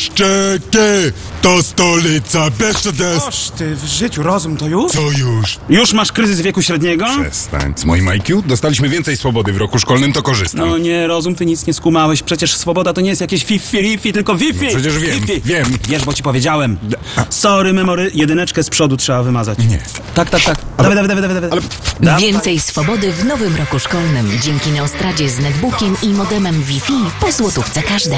Uszczeki to stolica Bieszczadest. Oż ty, w życiu rozum to już? Co już? Już masz kryzys wieku średniego? Przestań. Z moim IQ dostaliśmy więcej swobody w roku szkolnym, to korzystam. No nie, rozum, ty nic nie skumałeś. Przecież swoboda to nie jest jakieś fifi tylko wifi. No przecież wiem, Fifi. wiem. Wiesz, bo ci powiedziałem. Sorry, memory, jedyneczkę z przodu trzeba wymazać. Nie. Tak, tak, tak. Dawaj, dawaj, dawaj, dawaj. Ale- Więcej swobody w nowym roku szkolnym dzięki Neostradzie z netbookiem i modemem Wi-Fi po złotówce każda.